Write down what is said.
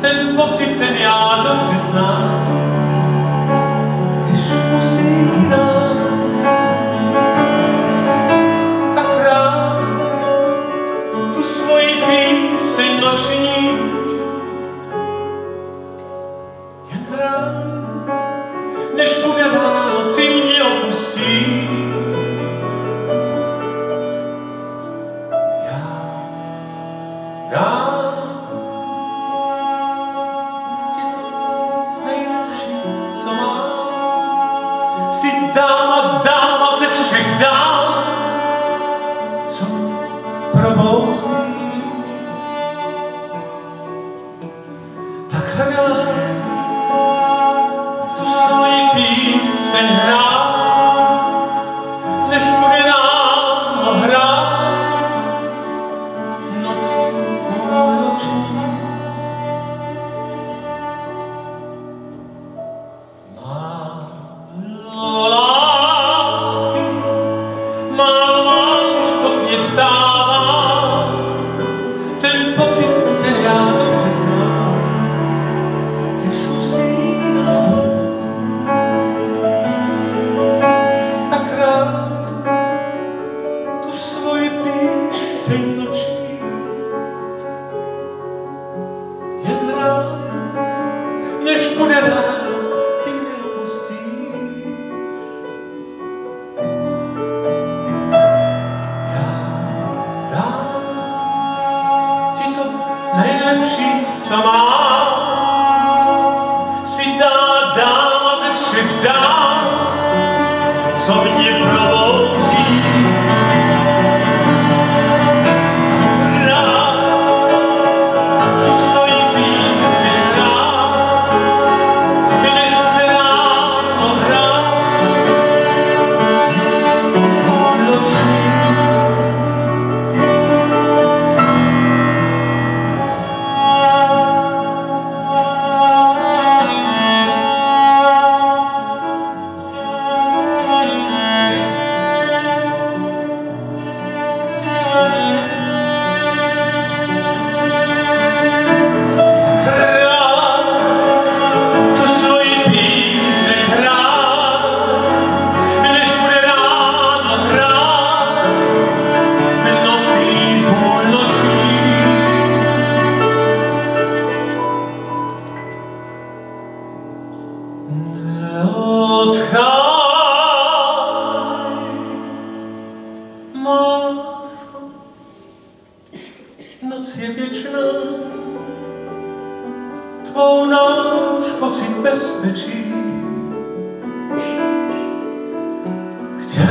ten pocit, ten já dobře znám, když usínám, tak rád tu svoji píseň noční jen hrát, co probouzí. Píseň noční jen rád, než bude ráno, ty mě opustí. Já dám ti to nejlepší, co mám. Si dá dáma ze všech dám, co mě je věčná, tvou náš pocit bezpečí. Chtěl